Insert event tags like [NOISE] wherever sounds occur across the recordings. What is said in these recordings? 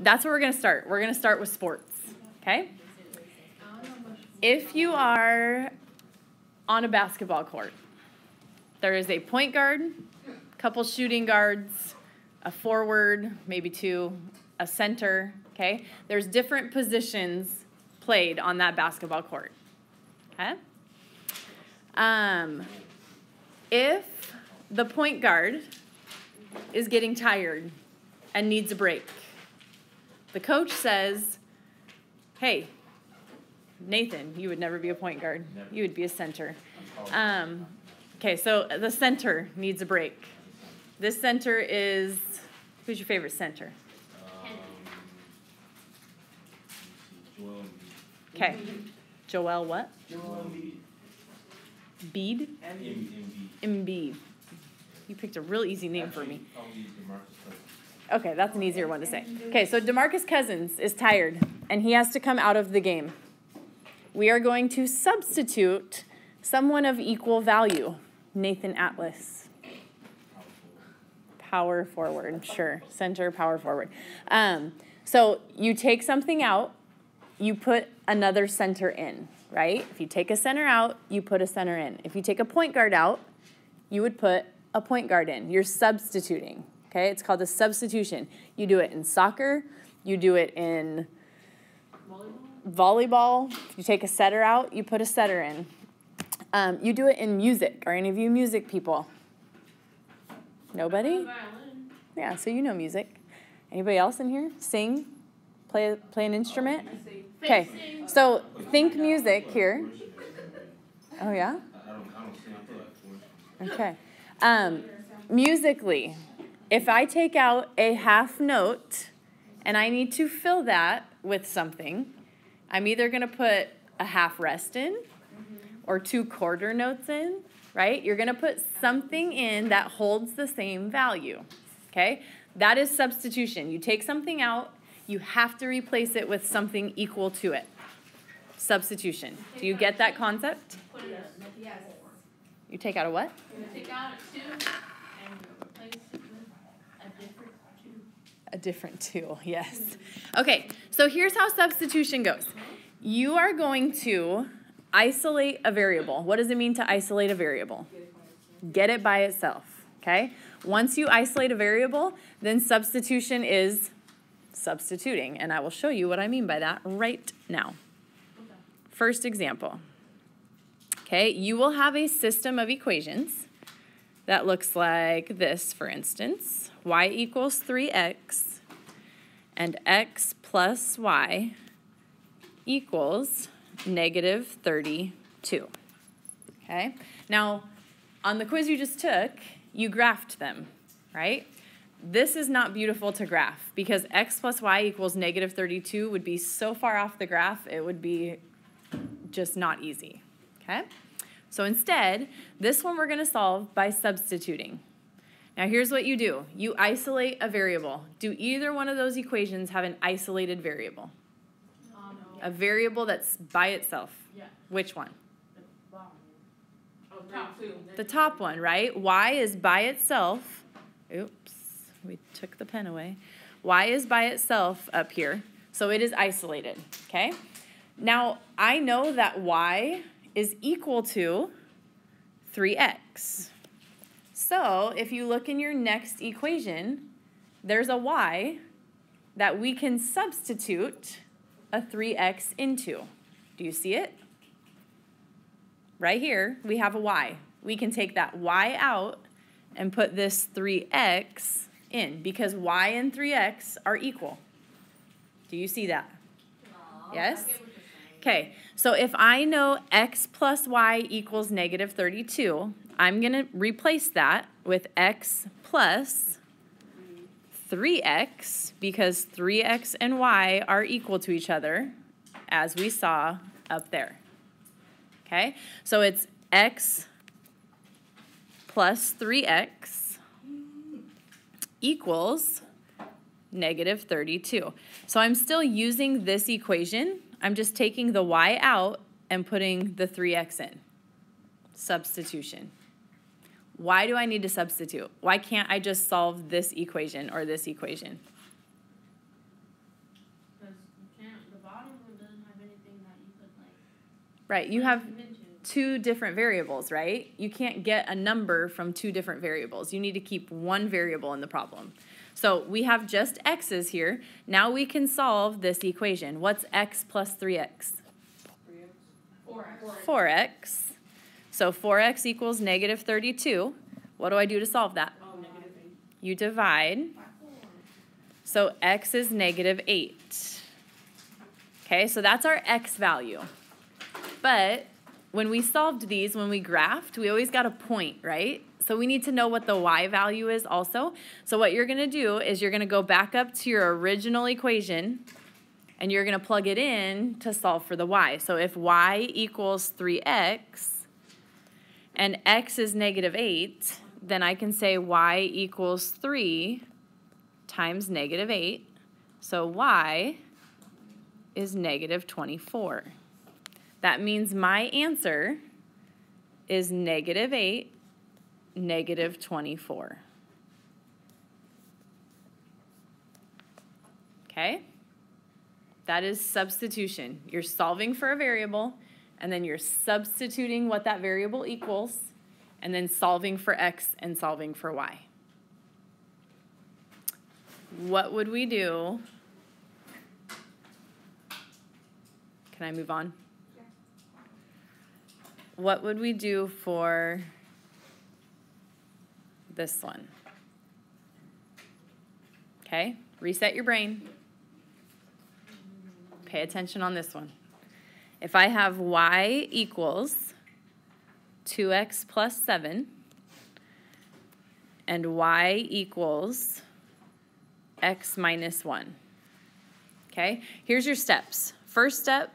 that's where we're going to start. We're going to start with sports, okay? If you are on a basketball court, there is a point guard, a couple shooting guards, a forward, maybe two, a center, okay? There's different positions played on that basketball court, okay? Um, if the point guard is getting tired and needs a break, the coach says, hey, Nathan, you would never be a point guard. Never. You would be a center. Um, okay, so the center needs a break. This center is, who's your favorite center? Um, Joel Okay. Joel what? Joel Embiid. Bede? Embiid. Embiid. You picked a real easy name for me. Okay, that's an easier one to say. Okay, so DeMarcus Cousins is tired and he has to come out of the game. We are going to substitute someone of equal value, Nathan Atlas. Power forward, sure. Center, power forward. Um, so you take something out, you put another center in, right? If you take a center out, you put a center in. If you take a point guard out, you would put a point guard in. You're substituting. Okay, it's called a substitution. You do it in soccer, you do it in volleyball. If you take a setter out, you put a setter in. Um, you do it in music. Are any of you music people? Nobody? Yeah, so you know music. Anybody else in here? Sing? Play play an instrument? Okay. So think music here. Oh yeah? I, I don't, I don't see, I feel like force. Okay. Um, musically, if I take out a half note and I need to fill that with something, I'm either going to put a half rest in or two quarter notes in, right? You're going to put something in that holds the same value, okay? That is substitution. You take something out, you have to replace it with something equal to it. Substitution. Do you get that concept? Yes. You take out a what? Take out a two and replace it with a different two. A different tool, [LAUGHS] yes. Okay, so here's how substitution goes. You are going to isolate a variable. What does it mean to isolate a variable? Get it by itself, okay? Once you isolate a variable, then substitution is substituting, and I will show you what I mean by that right now. First example. Okay, you will have a system of equations that looks like this, for instance. Y equals 3x and x plus y equals negative 32. Okay, now on the quiz you just took, you graphed them, right? This is not beautiful to graph because x plus y equals negative 32 would be so far off the graph, it would be just not easy. Okay? So instead, this one we're going to solve by substituting. Now here's what you do. You isolate a variable. Do either one of those equations have an isolated variable? Um, A variable that's by itself. Yeah. Which one? bottom. Oh, top two. The top one, right? Y is by itself. Oops, we took the pen away. Y is by itself up here, so it is isolated, okay? Now, I know that Y is equal to 3x. So, if you look in your next equation, there's a Y that we can substitute a 3x into. Do you see it? right here, we have a y. We can take that y out and put this 3x in because y and 3x are equal. Do you see that? Yes? Okay, so if I know x plus y equals negative 32, I'm going to replace that with x plus 3x because 3x and y are equal to each other as we saw up there. Okay, so it's x plus 3x equals negative 32. So I'm still using this equation. I'm just taking the y out and putting the 3x in. Substitution. Why do I need to substitute? Why can't I just solve this equation or this equation? Cause you can't, the bottom one doesn't have anything that you could like. Right, you have two different variables, right? You can't get a number from two different variables. You need to keep one variable in the problem. So we have just x's here. Now we can solve this equation. What's x plus 3x? Four X. 4x. So 4x equals negative 32. What do I do to solve that? Oh. You divide. So x is negative 8. Okay, so that's our x value. But when we solved these, when we graphed, we always got a point, right? So we need to know what the y value is also. So what you're going to do is you're going to go back up to your original equation and you're going to plug it in to solve for the y. So if y equals 3x and x is negative 8, then I can say y equals 3 times negative 8. So y is negative 24. That means my answer is negative 8, negative 24. Okay? That is substitution. You're solving for a variable, and then you're substituting what that variable equals, and then solving for x and solving for y. What would we do? Can I move on? What would we do for this one? Okay, reset your brain. Pay attention on this one. If I have y equals 2x plus 7 and y equals x minus 1. Okay, here's your steps. First step,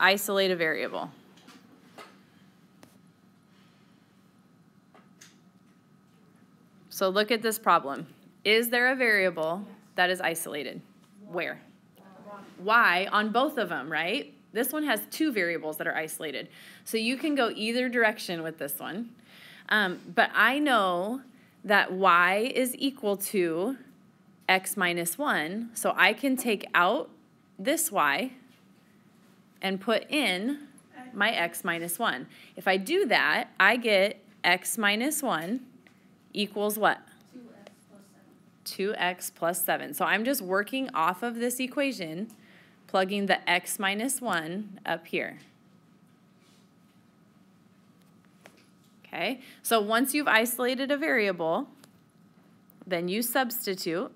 isolate a variable. So look at this problem. Is there a variable that is isolated? Where? Y on both of them, right? This one has two variables that are isolated. So you can go either direction with this one. Um, but I know that y is equal to x minus 1. So I can take out this y and put in my x minus 1. If I do that, I get x minus 1 equals what? Two X 2x plus seven. plus 7. So I'm just working off of this equation, plugging the x minus 1 up here. Okay, so once you've isolated a variable, then you substitute.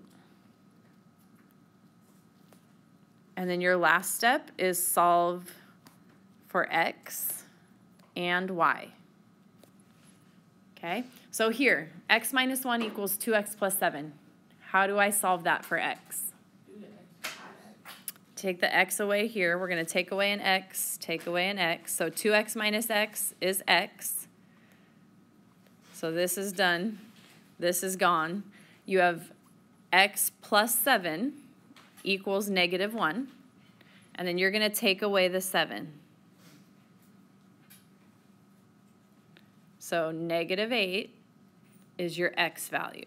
And then your last step is solve for x and y. Okay, so here, x minus 1 equals 2x plus 7. How do I solve that for x? Take the x away here. We're going to take away an x, take away an x. So 2x minus x is x. So this is done. This is gone. You have x plus 7 equals negative 1. And then you're going to take away the 7. So negative 8 is your x value.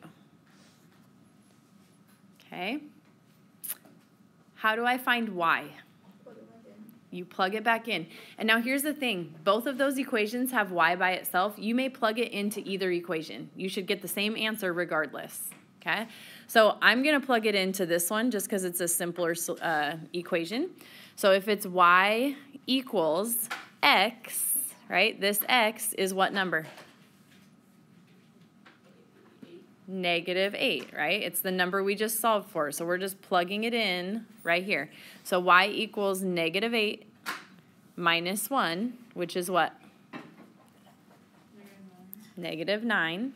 Okay? How do I find y? You plug it back in. And now here's the thing. Both of those equations have y by itself. You may plug it into either equation. You should get the same answer regardless. Okay? So I'm going to plug it into this one just because it's a simpler uh, equation. So if it's y equals x, right, this x is what number? Negative 8, right? It's the number we just solved for. So we're just plugging it in right here. So y equals negative 8 minus 1, which is what? Negative 9.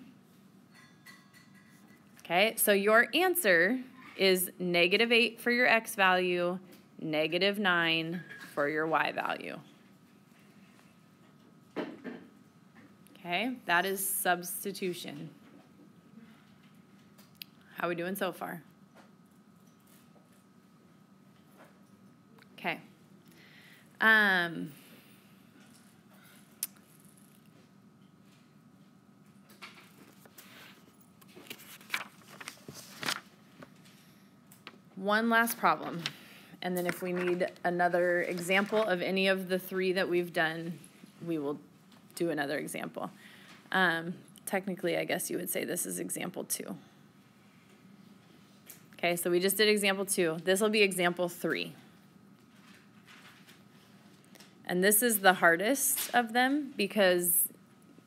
Okay, so your answer is negative 8 for your x value, negative 9 for your y value. Okay, that is substitution. How we doing so far? Okay. Um, one last problem. And then if we need another example of any of the three that we've done, we will do another example. Um, technically, I guess you would say this is example two. Okay, so we just did example two. This will be example three. And this is the hardest of them because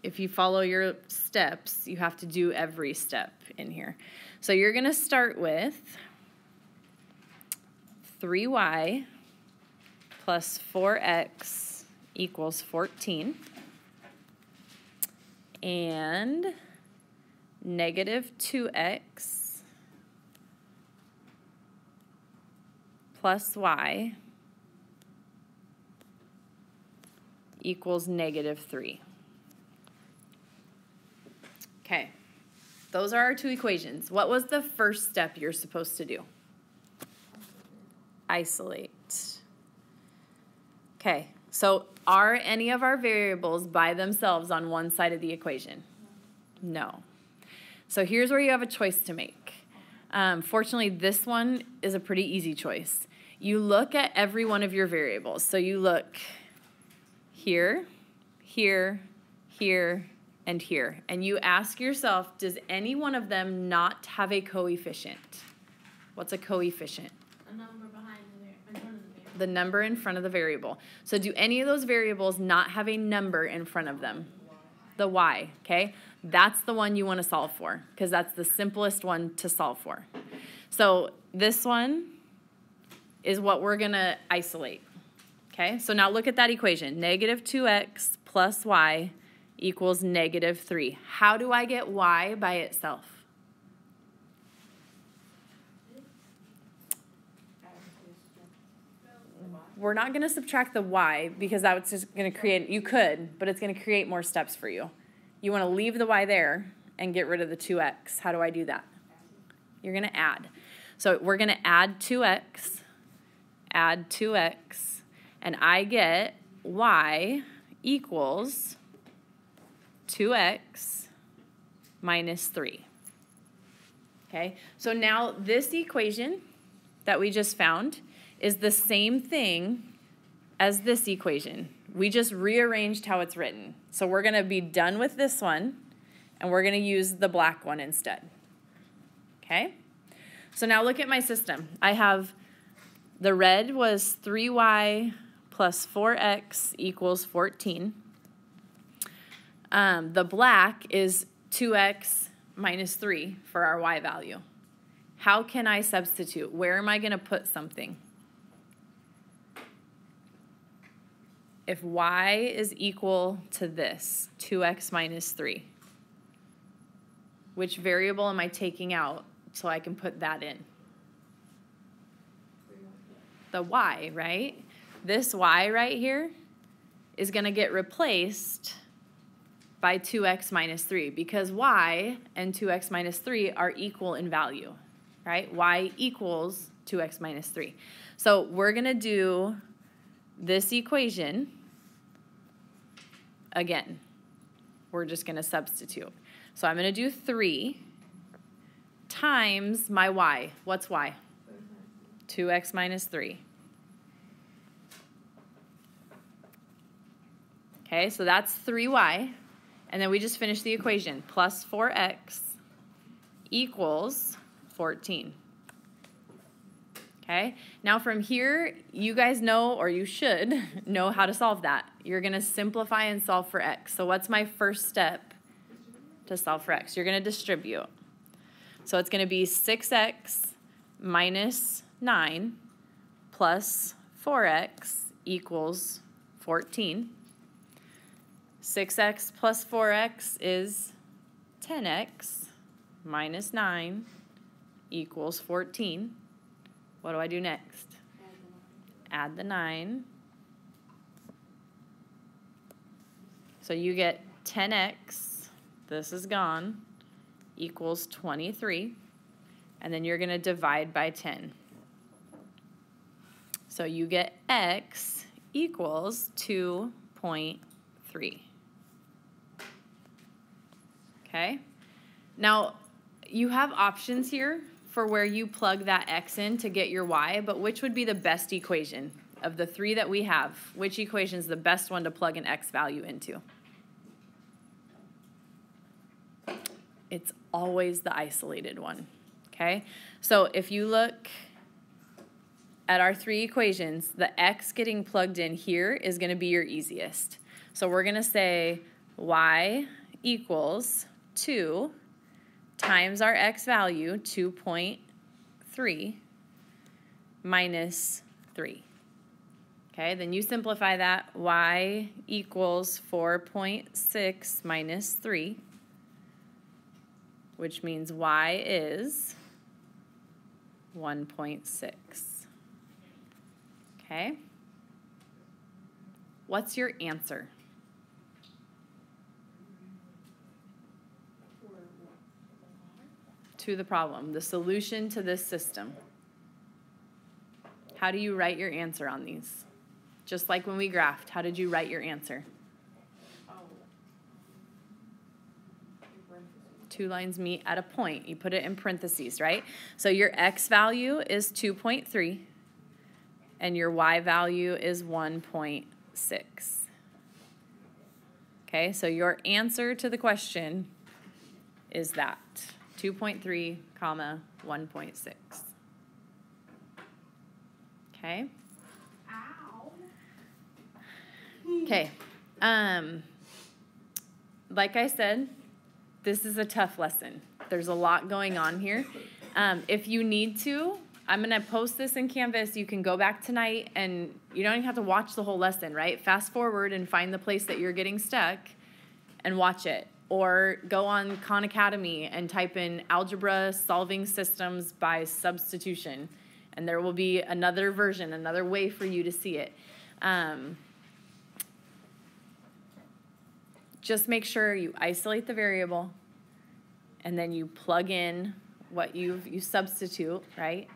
if you follow your steps, you have to do every step in here. So you're going to start with 3y plus 4x equals 14 and negative 2x plus y equals negative 3. Okay, those are our two equations. What was the first step you're supposed to do? Isolate. Okay, so are any of our variables by themselves on one side of the equation? No. So here's where you have a choice to make. Um, fortunately, this one is a pretty easy choice. You look at every one of your variables. So you look here, here, here, and here. And you ask yourself, does any one of them not have a coefficient? What's a coefficient? A number behind the in the. The number in front of the variable. So do any of those variables not have a number in front of them? The y, okay? That's the one you want to solve for because that's the simplest one to solve for. So this one is what we're going to isolate. Okay, so now look at that equation. Negative 2x plus y equals negative 3. How do I get y by itself? We're not going to subtract the y because that's just going to create, you could, but it's going to create more steps for you. You want to leave the y there and get rid of the 2x. How do I do that? You're going to add. So we're going to add 2x, add 2x, and I get y equals 2x minus 3. Okay, so now this equation that we just found is the same thing as this equation. We just rearranged how it's written. So we're going to be done with this one, and we're going to use the black one instead. Okay? So now look at my system. I have the red was 3y plus 4x equals 14. Um, the black is 2x minus 3 for our y value. How can I substitute? Where am I going to put something? If y is equal to this, 2x minus 3, which variable am I taking out so I can put that in? The y, right? This y right here is going to get replaced by 2x minus 3 because y and 2x minus 3 are equal in value, right? y equals 2x minus 3. So we're going to do this equation again. We're just going to substitute. So I'm going to do 3 times my y. What's y? 2x minus 3. Okay, so that's 3y. And then we just finished the equation. Plus 4x equals 14. Okay, now from here, you guys know, or you should [LAUGHS] know how to solve that. You're going to simplify and solve for x. So what's my first step to solve for x? You're going to distribute. So it's going to be 6x minus 9 plus 4x equals 14. 6x plus 4x is 10x minus 9 equals 14. What do I do next? Add the 9. So you get 10x, this is gone, equals 23. And then you're going to divide by 10. So you get x equals 2.3. Okay? Now, you have options here for where you plug that x in to get your y, but which would be the best equation? Of the three that we have, which equation is the best one to plug an x value into? It's always the isolated one, okay? So if you look at our three equations, the x getting plugged in here is gonna be your easiest. So we're gonna say y equals two times our x value, two point three, minus three. Okay, then you simplify that, y equals four point six minus three, which means y is one point six. Okay? What's your answer? To the problem, the solution to this system. How do you write your answer on these? Just like when we graphed, how did you write your answer? Two lines meet at a point. You put it in parentheses, right? So your x value is 2.3 and your y value is 1.6. Okay, so your answer to the question is that 2.3 comma 1.6. Okay? Okay. Um, like I said, this is a tough lesson. There's a lot going on here. Um, if you need to, I'm gonna post this in Canvas. You can go back tonight and you don't even have to watch the whole lesson, right? Fast forward and find the place that you're getting stuck and watch it. Or go on Khan Academy and type in algebra solving systems by substitution. And there will be another version, another way for you to see it. Um, just make sure you isolate the variable and then you plug in what you've you substitute right?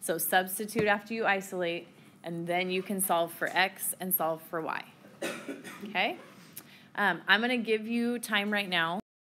So substitute after you isolate and then you can solve for x and solve for y. [COUGHS] Okay? Um, i'm going to give you time right now